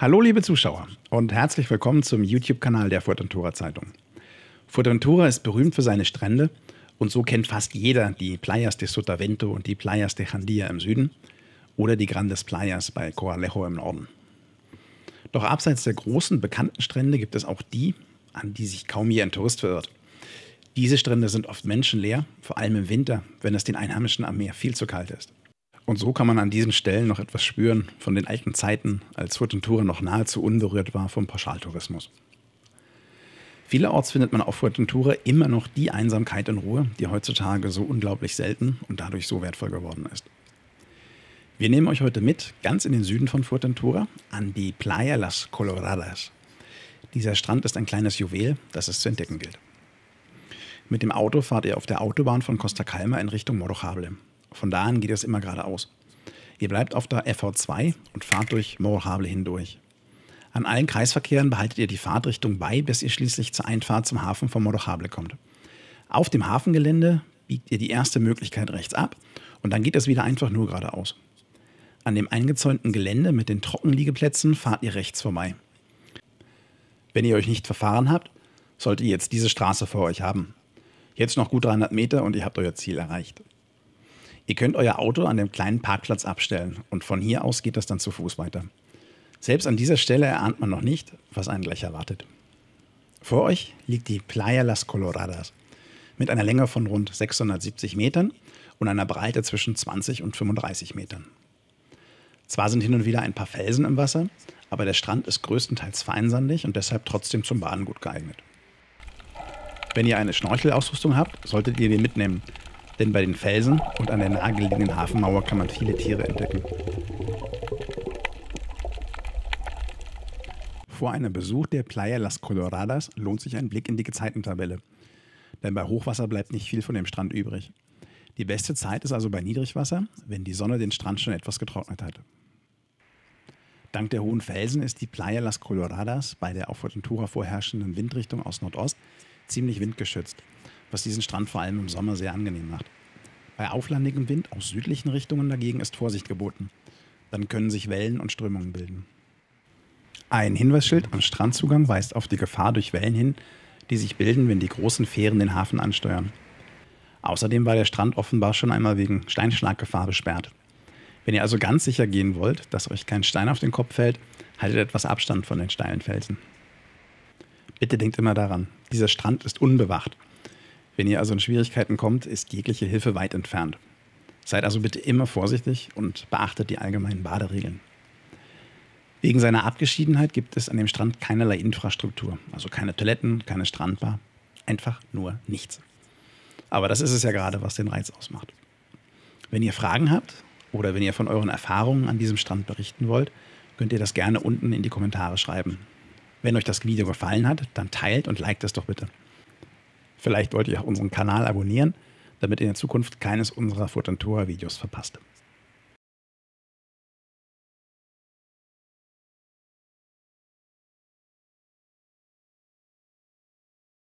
Hallo liebe Zuschauer und herzlich willkommen zum YouTube-Kanal der Fuerteventura Zeitung. Fuerteventura ist berühmt für seine Strände und so kennt fast jeder die Playas de Sotavento und die Playas de Jandía im Süden oder die Grandes Playas bei Coalejo im Norden. Doch abseits der großen bekannten Strände gibt es auch die, an die sich kaum je ein Tourist verirrt. Diese Strände sind oft menschenleer, vor allem im Winter, wenn es den Einheimischen am Meer viel zu kalt ist. Und so kann man an diesen Stellen noch etwas spüren von den alten Zeiten, als Fuerteventura noch nahezu unberührt war vom Pauschaltourismus. Vielerorts findet man auf Fuerteventura immer noch die Einsamkeit und Ruhe, die heutzutage so unglaublich selten und dadurch so wertvoll geworden ist. Wir nehmen euch heute mit, ganz in den Süden von Fuerteventura, an die Playa Las Coloradas. Dieser Strand ist ein kleines Juwel, das es zu entdecken gilt. Mit dem Auto fahrt ihr auf der Autobahn von Costa Calma in Richtung Morojable. Von da an geht es immer geradeaus. Ihr bleibt auf der FV2 und fahrt durch Morhable hindurch. An allen Kreisverkehren behaltet ihr die Fahrtrichtung bei, bis ihr schließlich zur Einfahrt zum Hafen von Morojable kommt. Auf dem Hafengelände biegt ihr die erste Möglichkeit rechts ab und dann geht es wieder einfach nur geradeaus. An dem eingezäunten Gelände mit den Trockenliegeplätzen fahrt ihr rechts vorbei. Wenn ihr euch nicht verfahren habt, solltet ihr jetzt diese Straße vor euch haben. Jetzt noch gut 300 Meter und ihr habt euer Ziel erreicht. Ihr könnt euer Auto an dem kleinen Parkplatz abstellen und von hier aus geht das dann zu Fuß weiter. Selbst an dieser Stelle erahnt man noch nicht, was einen gleich erwartet. Vor euch liegt die Playa Las Coloradas mit einer Länge von rund 670 Metern und einer Breite zwischen 20 und 35 Metern. Zwar sind hin und wieder ein paar Felsen im Wasser, aber der Strand ist größtenteils feinsandig und deshalb trotzdem zum Baden gut geeignet. Wenn ihr eine Schnorchelausrüstung habt, solltet ihr die mitnehmen, denn bei den Felsen und an der nahegelegenen Hafenmauer kann man viele Tiere entdecken. Vor einem Besuch der Playa Las Coloradas lohnt sich ein Blick in die Gezeitentabelle. Denn bei Hochwasser bleibt nicht viel von dem Strand übrig. Die beste Zeit ist also bei Niedrigwasser, wenn die Sonne den Strand schon etwas getrocknet hat. Dank der hohen Felsen ist die Playa Las Coloradas bei der auf Fuerteventura vorherrschenden Windrichtung aus Nordost ziemlich windgeschützt was diesen Strand vor allem im Sommer sehr angenehm macht. Bei auflandigem Wind aus südlichen Richtungen dagegen ist Vorsicht geboten. Dann können sich Wellen und Strömungen bilden. Ein Hinweisschild am Strandzugang weist auf die Gefahr durch Wellen hin, die sich bilden, wenn die großen Fähren den Hafen ansteuern. Außerdem war der Strand offenbar schon einmal wegen Steinschlaggefahr besperrt. Wenn ihr also ganz sicher gehen wollt, dass euch kein Stein auf den Kopf fällt, haltet etwas Abstand von den steilen Felsen. Bitte denkt immer daran, dieser Strand ist unbewacht wenn ihr also in Schwierigkeiten kommt, ist jegliche Hilfe weit entfernt. Seid also bitte immer vorsichtig und beachtet die allgemeinen Baderegeln. Wegen seiner Abgeschiedenheit gibt es an dem Strand keinerlei Infrastruktur, also keine Toiletten, keine Strandbar, einfach nur nichts. Aber das ist es ja gerade, was den Reiz ausmacht. Wenn ihr Fragen habt oder wenn ihr von euren Erfahrungen an diesem Strand berichten wollt, könnt ihr das gerne unten in die Kommentare schreiben. Wenn euch das Video gefallen hat, dann teilt und liked es doch bitte. Vielleicht wollt ihr auch unseren Kanal abonnieren, damit ihr in Zukunft keines unserer Futantura-Videos verpasst.